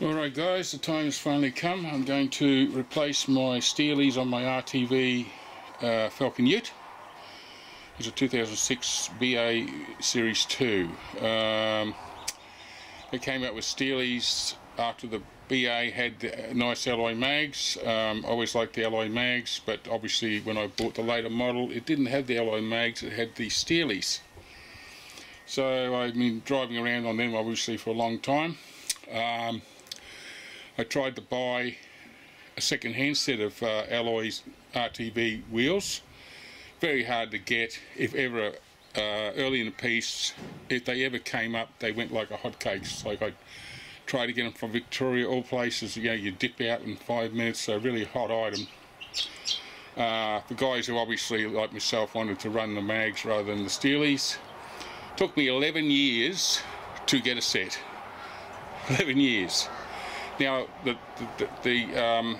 Alright guys, the time has finally come. I'm going to replace my Steelies on my RTV uh, Falcon Ute. It's a 2006 BA Series 2. Um, it came out with Steelies after the BA had nice alloy mags. Um, I always liked the alloy mags, but obviously when I bought the later model, it didn't have the alloy mags, it had the Steelies. So I've been driving around on them obviously for a long time. Um, I tried to buy a second-hand set of uh, Alloys RTV wheels. Very hard to get, if ever, uh, early in the piece, if they ever came up, they went like a hotcakes. Like I tried to get them from Victoria, all places, you know, you dip out in five minutes, so really hot item. Uh, for guys who obviously, like myself, wanted to run the mags rather than the Steelies. Took me 11 years to get a set. 11 years. Now, the, the, the um,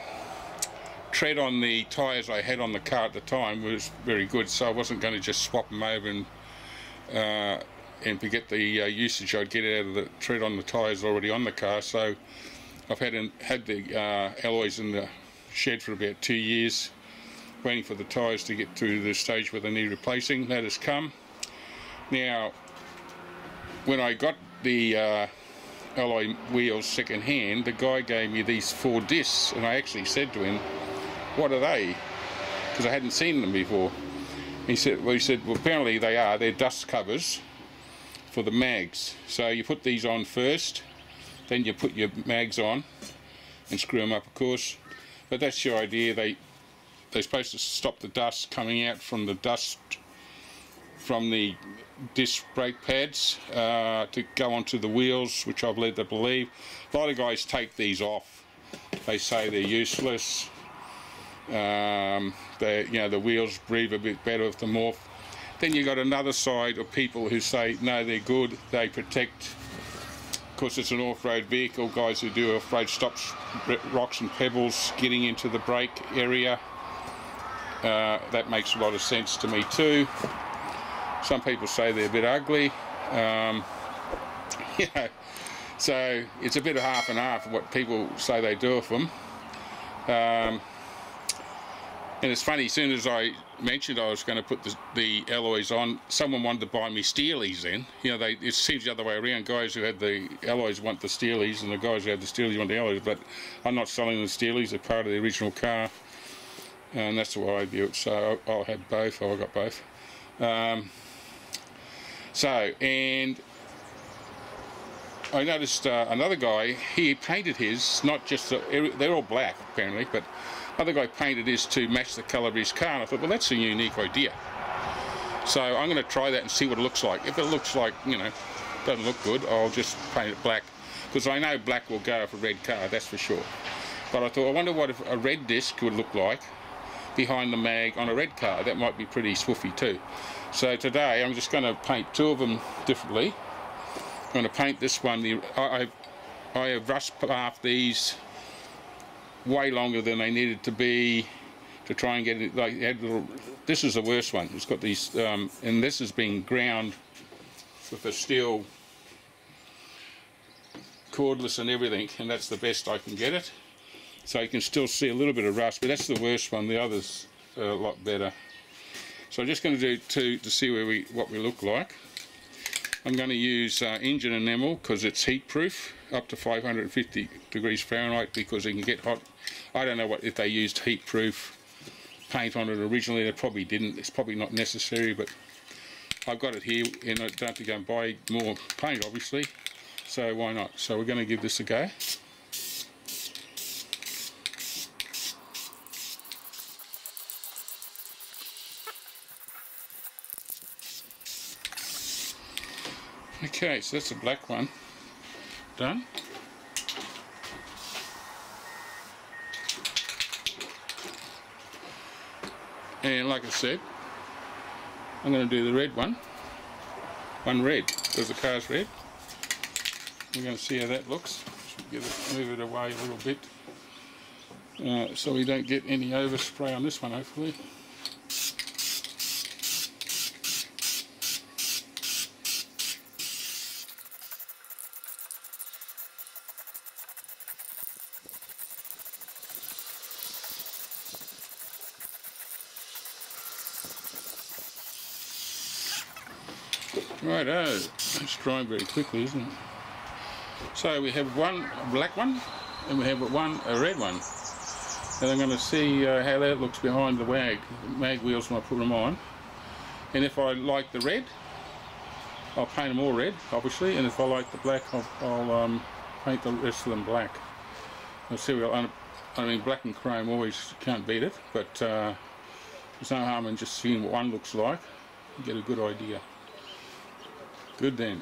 tread on the tyres I had on the car at the time was very good, so I wasn't going to just swap them over and uh, and forget the uh, usage I'd get out of the tread on the tyres already on the car. So I've had had the uh, alloys in the shed for about two years, waiting for the tyres to get to the stage where they need replacing. That has come. Now, when I got the uh, alloy wheels second hand, the guy gave me these four discs, and I actually said to him, "What are they?" Because I hadn't seen them before. He said, "Well, he said, well, apparently they are. They're dust covers for the mags. So you put these on first, then you put your mags on and screw them up, of course. But that's your idea. They they're supposed to stop the dust coming out from the dust from the disc brake pads uh, to go onto the wheels, which I've led to believe. A lot of guys take these off. They say they're useless. Um, they, you know, the wheels breathe a bit better with them off. Then you've got another side of people who say no, they're good. They protect. Of course, it's an off-road vehicle. Guys who do off-road stops, rocks and pebbles, getting into the brake area. Uh, that makes a lot of sense to me too. Some people say they're a bit ugly. Um, you know, so it's a bit of half and half what people say they do with them. Um, and it's funny, as soon as I mentioned I was going to put the, the, alloys on, someone wanted to buy me Steelies then. You know, they, it seems the other way around. Guys who had the alloys want the Steelies, and the guys who had the Steelies want the alloys. But I'm not selling the Steelies, they're part of the original car. And that's the way I view it. So I'll have both, I've got both. Um, so, and I noticed uh, another guy, he painted his, not just, they're all black apparently, but other guy painted his to match the colour of his car, and I thought, well, that's a unique idea. So I'm going to try that and see what it looks like. If it looks like, you know, doesn't look good, I'll just paint it black. Because I know black will go with a red car, that's for sure. But I thought, I wonder what a red disc would look like behind the mag on a red car. That might be pretty swoofy too. So today I'm just going to paint two of them differently. I'm going to paint this one. The, I, I have rust bath these way longer than they needed to be to try and get it. Like little, this is the worst one. It's got these, um, and this has been ground with a steel cordless and everything, and that's the best I can get it. So you can still see a little bit of rust, but that's the worst one. The others are a lot better. So I'm just going to do two to see where we what we look like. I'm going to use uh, engine enamel because it's heat proof up to 550 degrees Fahrenheit because it can get hot. I don't know what if they used heat proof paint on it originally. They probably didn't. It's probably not necessary, but I've got it here and I don't have to go and buy more paint obviously. So why not? So we're going to give this a go. Okay, so that's a black one done. And like I said, I'm going to do the red one. One red, because the car's red. We're going to see how that looks. It, move it away a little bit. Uh, so we don't get any overspray on this one, hopefully. Righto, it's drying very quickly, isn't it? So we have one black one, and we have one a red one. And I'm going to see uh, how that looks behind the wag, mag wheels when I put them on. And if I like the red, I'll paint them all red, obviously. And if I like the black, I'll, I'll um, paint the rest of them black. See. What, I mean, black and chrome always can't beat it, but uh, there's no harm in just seeing what one looks like. You get a good idea. Good then.